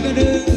Shaguru